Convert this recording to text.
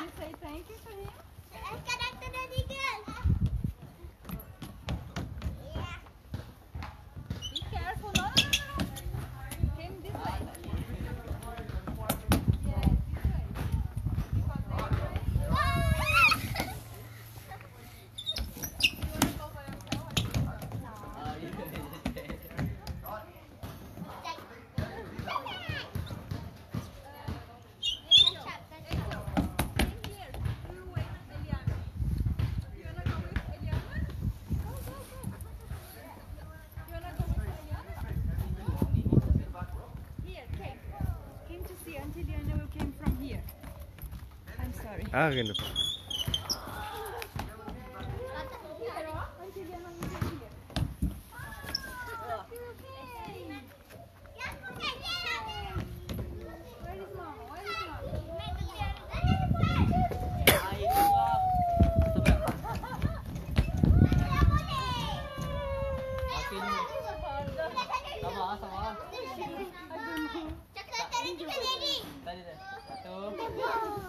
you say thank you for him? Ah, rien de pas. Tadi dah. Satu.